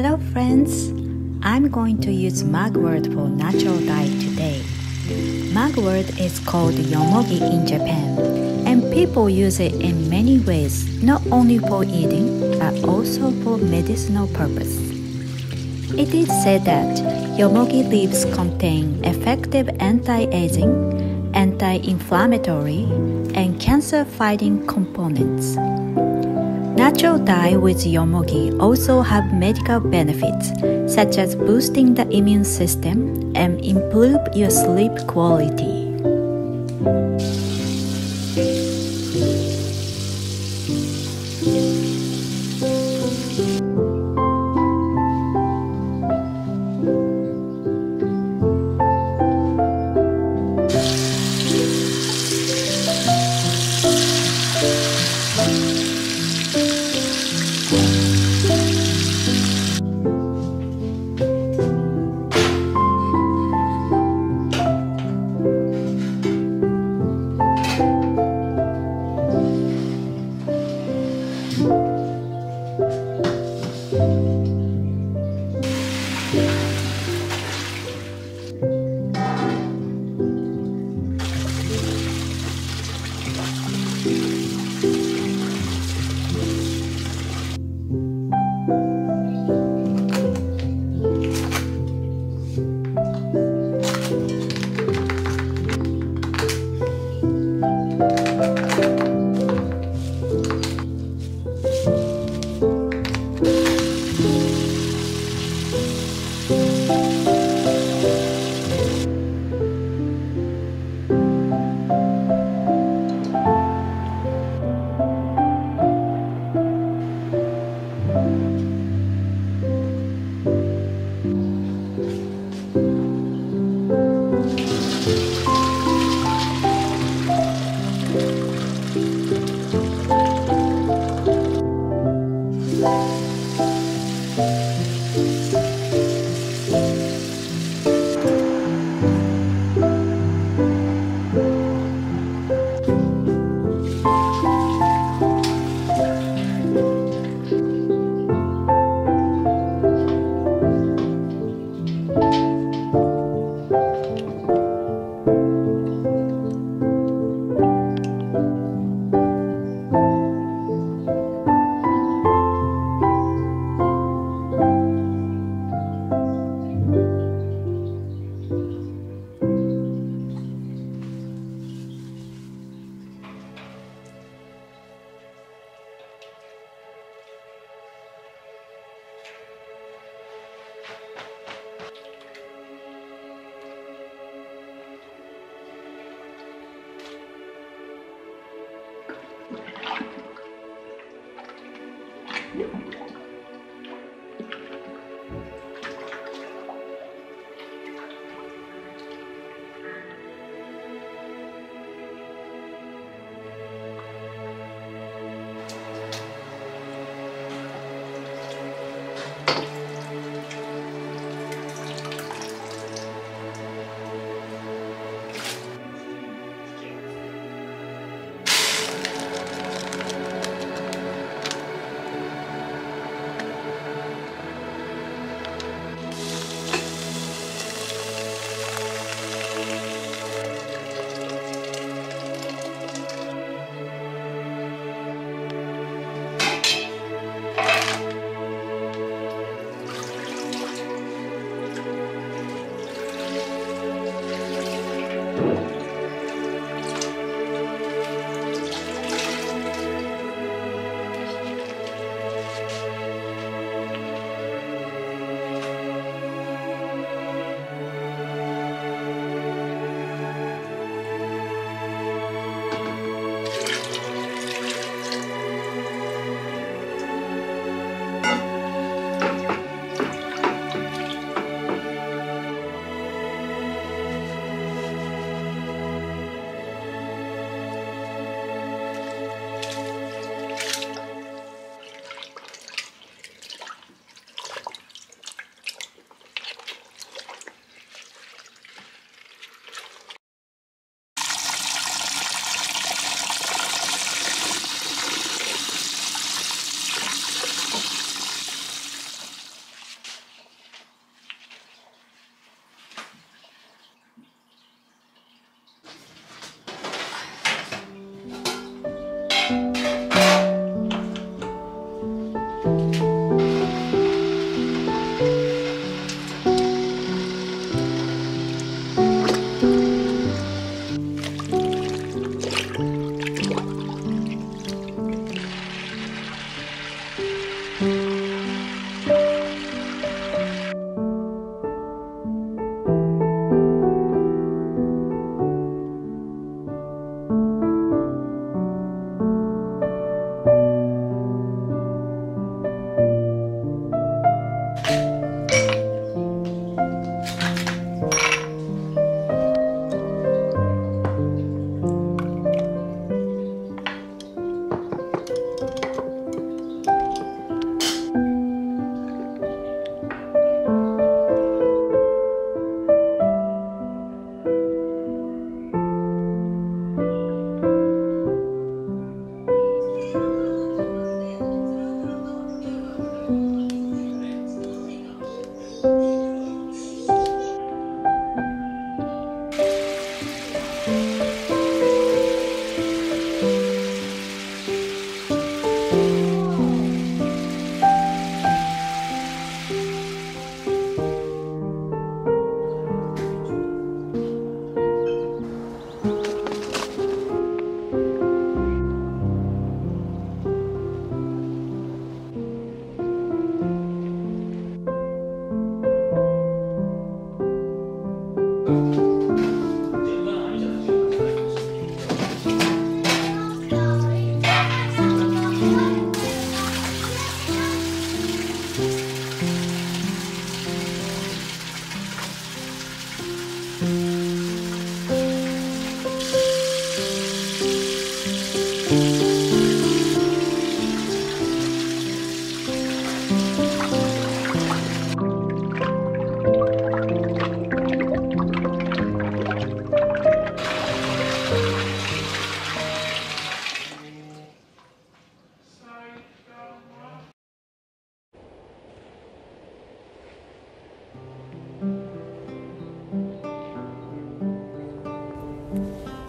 Hello, friends. I'm going to use mugwort for natural dye today. Mugwort is called yomogi in Japan, and people use it in many ways, not only for eating, but also for medicinal purpose. It is said that yomogi leaves contain effective anti-aging, anti-inflammatory, and cancer-fighting components. Natural dye with yomogi also have medical benefits, such as boosting the immune system and improve your sleep quality.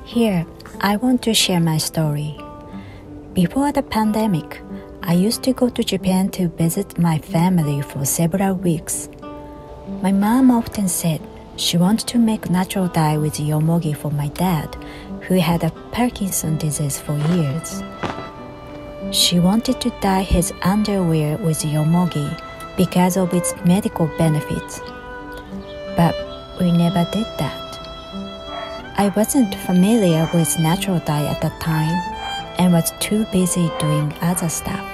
Here, I want to share my story. Before the pandemic, I used to go to Japan to visit my family for several weeks. My mom often said she wanted to make natural dye with yomogi for my dad, who had a Parkinson disease for years. She wanted to dye his underwear with yomogi because of its medical benefits. But we never did that. I wasn't familiar with natural dye at the time and was too busy doing other stuff.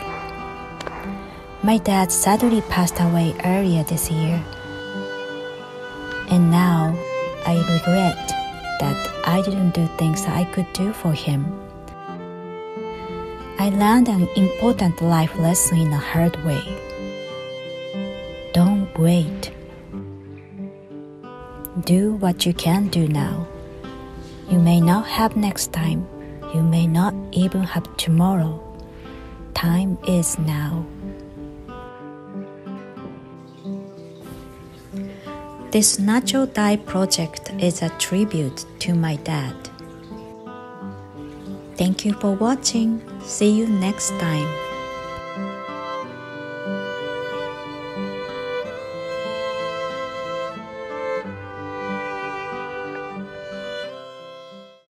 My dad suddenly passed away earlier this year and now I regret that I didn't do things I could do for him. I learned an important life lesson in a hard way. Don't wait. Do what you can do now. You may not have next time. You may not even have tomorrow. Time is now. This natural dye project is a tribute to my dad. Thank you for watching. See you next time.